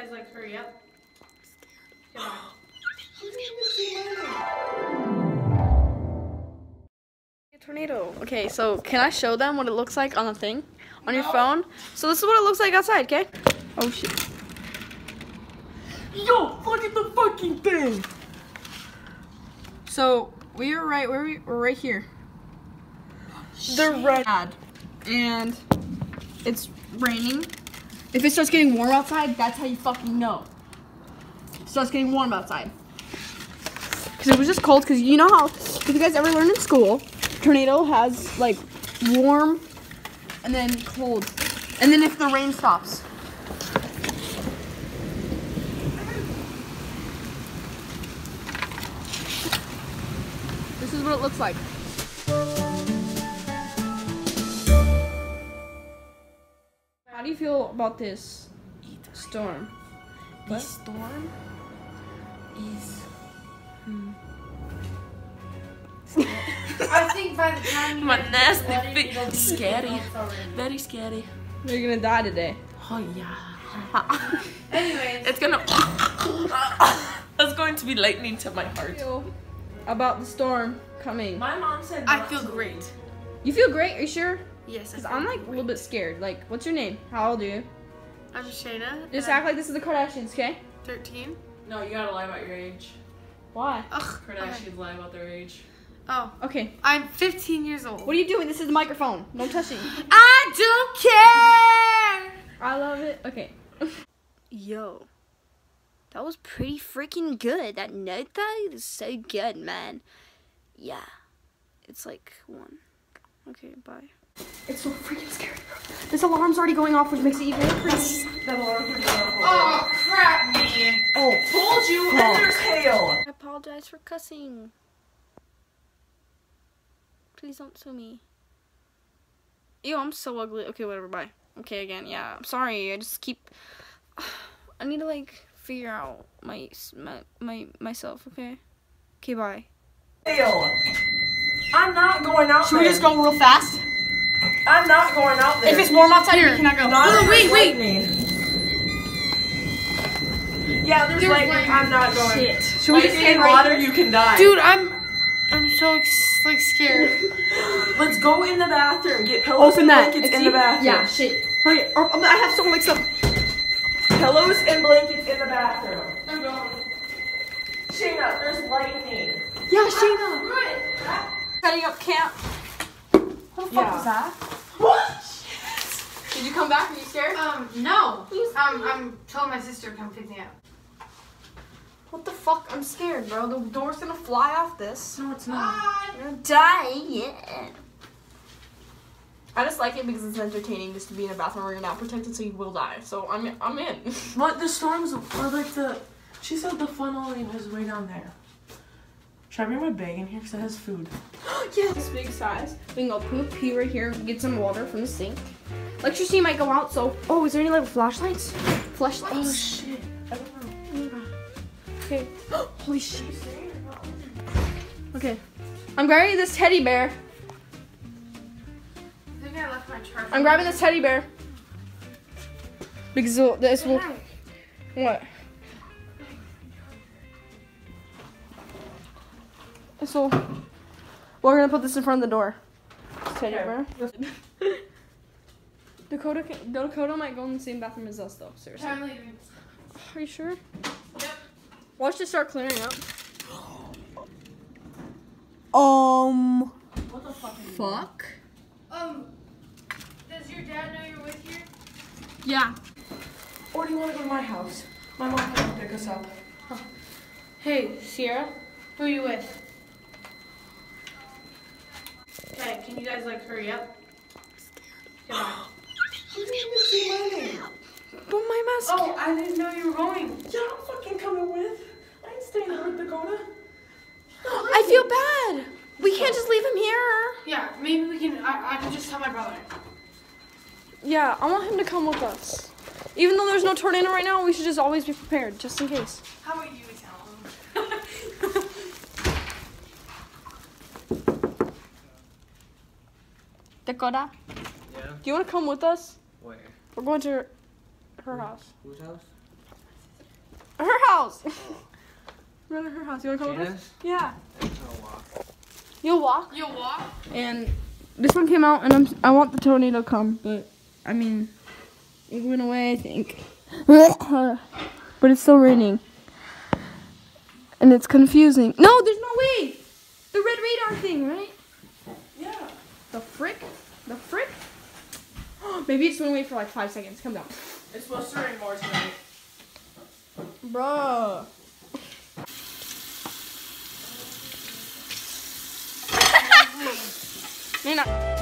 guys like hurry up? Come on. Tornado. Okay, so can I show them what it looks like on the thing? On your phone? So this is what it looks like outside, okay? Oh shit. Yo, look at the fucking thing. So we are right where we we're right here. The red. And it's raining. If it starts getting warm outside, that's how you fucking know. It starts getting warm outside. Cause it was just cold. Cause you know how if you guys ever learned in school, tornado has like warm and then cold, and then if the rain stops. This is what it looks like. Feel about this storm? This storm is. Hmm. I think by the time you My guys nasty get ready, feet. Scary. Very scary. You're gonna die today. Oh yeah. Anyways, It's gonna. That's going to be lightning to my heart. Feel about the storm coming. My mom said. I feel to great. You feel great? Are you sure? Yes, Cause I'm like a little bit scared. Like, what's your name? How old are you? I'm Shayna. Just and act like this is the Kardashians, okay? 13. No, you gotta lie about your age. Why? Ugh. okay. Kardashians lie about their age. Oh, Okay. I'm 15 years old. What are you doing? This is the microphone. No touching. I don't care. I love it. Okay. Yo. That was pretty freaking good. That note that is so good, man. Yeah. It's like one. Okay, bye. It's so freaking scary. This alarm's already going off, which makes it even creepy. Oh crap, me. Oh, Told you, and there's hail. I apologize for cussing. Please don't sue me. Ew, I'm so ugly. Okay, whatever, bye. Okay, again, yeah, I'm sorry. I just keep. I need to, like, figure out my, my, my myself, okay? Okay, bye. Hail. I'm not going out Should there. we just go real fast? I'm not going out there. If it's warm outside, we cannot go. Not Oh, if wait, there's wait. lightning. Yeah, there's, There's lightning. lightning. I'm not going. Shit. Should we Like, just stay in right water, here? you can die. Dude, I'm I'm so like scared. Let's go in the bathroom. Get pillows Open and that. blankets and in see- the bathroom. Yeah, shit. Hurry. Or, um, I have so like some. Pillows and blankets in the bathroom. Shayna, there's lightning. Yeah, Shayna. Setting up camp. What the fuck Yeah. was that? What? Did you come back? Are you scared? Um, no. Um, I'm telling my sister to come pick me up. What the fuck? I'm scared, bro. The door's gonna fly off this. No, it's not. You're gonna die. Yeah. I just like it because it's entertaining just to be in a bathroom where you're not protected, so you will die. So I'm I'm in. What? The storms were like the. She said the funneling was way down there. Should I bring my bag in here? Because it has food. yeah, this big size. We can go poop, pee right here, get some water from the sink. Electricity might go out, so. Oh, is there any like flashlights? Flashlights. Oh, shit. I don't know. Okay. Holy shit. Okay. I'm grabbing this teddy bear. I think I left my charger. I'm grabbing this teddy bear. Because this will. What? This will. We're gonna put this in front of the door. Teddy bear. Dakota, can, Dakota might go in the same bathroom as us, though. Seriously. I'm leaving. Are you sure? Yep. Watch this start clearing up. Um. What the fuck? is Fuck. Um, does your dad know you're with here? Yeah. Or do you want to go to my house? My mom can pick us up. Hey, Sierra, who are you with? Okay, can you guys like hurry up? Come on. You didn't even see my name. But my mask. Oh, I didn't know you were going. Yeah, I'm fucking coming with. I ain't staying here with Dakota. I feel bad. We can't just leave him here. Yeah, maybe we can. I, I can just tell my brother. Yeah, I want him to come with us. Even though there's no tornado right now, we should just always be prepared, just in case. How about you tell Dakota, Yeah. do you want to come with us? Where? We're going to her, her house. Whose house? Her house. Oh. Run to her house. You wanna come with us? Yeah. Walk. You'll walk. You'll walk? And this one came out, and I'm I want the tornado to come, but I mean, it went away. I think. but it's still raining, and it's confusing. No, there's no way. The red radar thing, right? Yeah. The frick? The frick? Maybe it's just went away for like five seconds. Come down. It's supposed to rain more tonight. Bruh. Man, I-